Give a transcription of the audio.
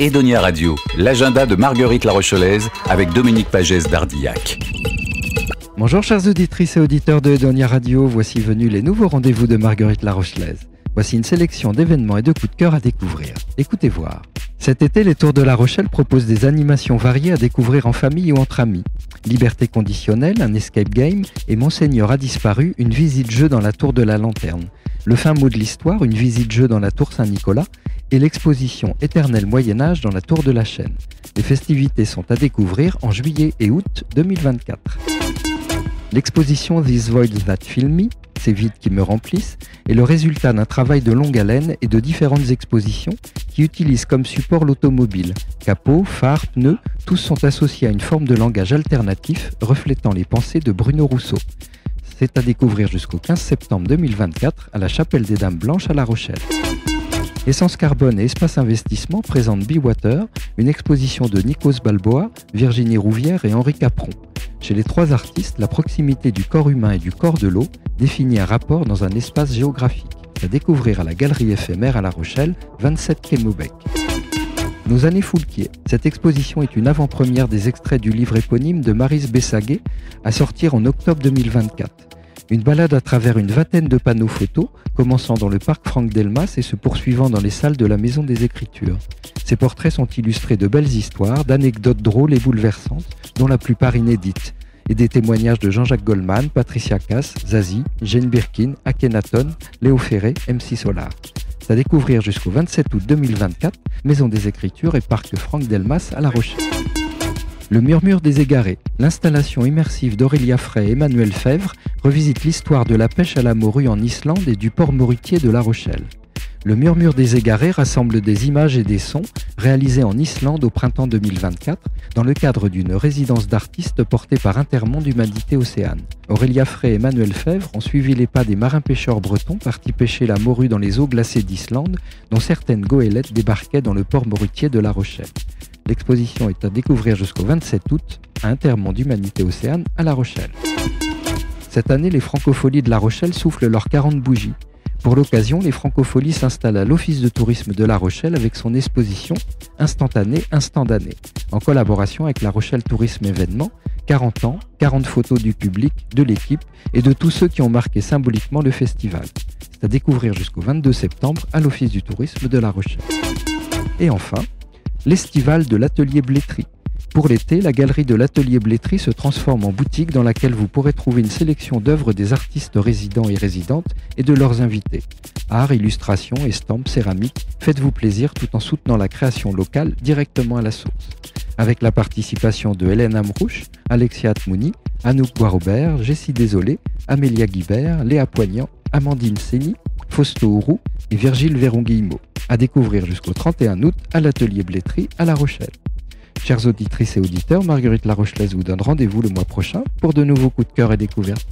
Edonia Radio, l'agenda de Marguerite La Rochelaise avec Dominique Pagès d'Ardillac. Bonjour chers auditrices et auditeurs de Edonia Radio, voici venus les nouveaux rendez-vous de Marguerite La Rochelaise. Voici une sélection d'événements et de coups de cœur à découvrir. Écoutez voir. Cet été, les Tours de La Rochelle proposent des animations variées à découvrir en famille ou entre amis. Liberté conditionnelle, un escape game, et Monseigneur a disparu, une visite-jeu dans la Tour de la Lanterne. Le fin mot de l'histoire, une visite-jeu dans la Tour Saint-Nicolas, et l'exposition Éternel Moyen Âge dans la Tour de la Chaîne. Les festivités sont à découvrir en juillet et août 2024. L'exposition These Voids That Fill Me, ces vides qui me remplissent, est le résultat d'un travail de longue haleine et de différentes expositions qui utilisent comme support l'automobile. Capot, phare, pneus, tous sont associés à une forme de langage alternatif reflétant les pensées de Bruno Rousseau. C'est à découvrir jusqu'au 15 septembre 2024 à la Chapelle des Dames Blanches à La Rochelle. Essence Carbone et Espace Investissement présentent Water, une exposition de Nikos Balboa, Virginie Rouvière et Henri Capron. Chez les trois artistes, la proximité du corps humain et du corps de l'eau définit un rapport dans un espace géographique. À découvrir à la Galerie éphémère à La Rochelle, 27 quai. Nos années Foulquier. Cette exposition est une avant-première des extraits du livre éponyme de Maris Bessaguet à sortir en octobre 2024. Une balade à travers une vingtaine de panneaux photos, commençant dans le parc Franck Delmas et se poursuivant dans les salles de la Maison des Écritures. Ces portraits sont illustrés de belles histoires, d'anecdotes drôles et bouleversantes, dont la plupart inédites, et des témoignages de Jean-Jacques Goldman, Patricia Cass, Zazie, Jane Birkin, Akhenaton, Léo Ferré, MC Solar. C'est à découvrir jusqu'au 27 août 2024, Maison des Écritures et Parc Franck Delmas à La Rochelle. Le murmure des égarés, l'installation immersive d'Aurélia Frey et Emmanuel Fèvre revisite l'histoire de la pêche à la morue en Islande et du port morutier de La Rochelle. Le murmure des égarés rassemble des images et des sons réalisés en Islande au printemps 2024 dans le cadre d'une résidence d'artistes portée par Intermonde Humanité Océane. Aurélia Frey et Emmanuel Fèvre ont suivi les pas des marins-pêcheurs bretons partis pêcher la morue dans les eaux glacées d'Islande, dont certaines goélettes débarquaient dans le port morutier de La Rochelle. L'exposition est à découvrir jusqu'au 27 août à Intermonde Humanité Océane à La Rochelle. Cette année, les Francopholies de La Rochelle soufflent leurs 40 bougies. Pour l'occasion, les Francopholies s'installent à l'Office de tourisme de La Rochelle avec son exposition Instantané, Instant d'année, en collaboration avec La Rochelle Tourisme Événement, 40 ans, 40 photos du public, de l'équipe et de tous ceux qui ont marqué symboliquement le festival. C'est à découvrir jusqu'au 22 septembre à l'Office du tourisme de La Rochelle. Et enfin, l'estival de l'atelier Blétry. Pour l'été, la galerie de l'atelier Blétry se transforme en boutique dans laquelle vous pourrez trouver une sélection d'œuvres des artistes résidents et résidentes et de leurs invités. Art, illustration, estampes, céramique, faites-vous plaisir tout en soutenant la création locale directement à la source. Avec la participation de Hélène Amrouche, Alexia Atmouni, Anouk Boisrobert, Jessie Désolé, Amélia Guibert, Léa Poignant, Amandine Séni, Fausto Ourou et Virgile Véron-Guillemot à découvrir jusqu'au 31 août à l'atelier Blétry à La Rochelle. Chères auditrices et auditeurs, Marguerite Larochelaise vous donne rendez-vous le mois prochain pour de nouveaux coups de cœur et découvertes.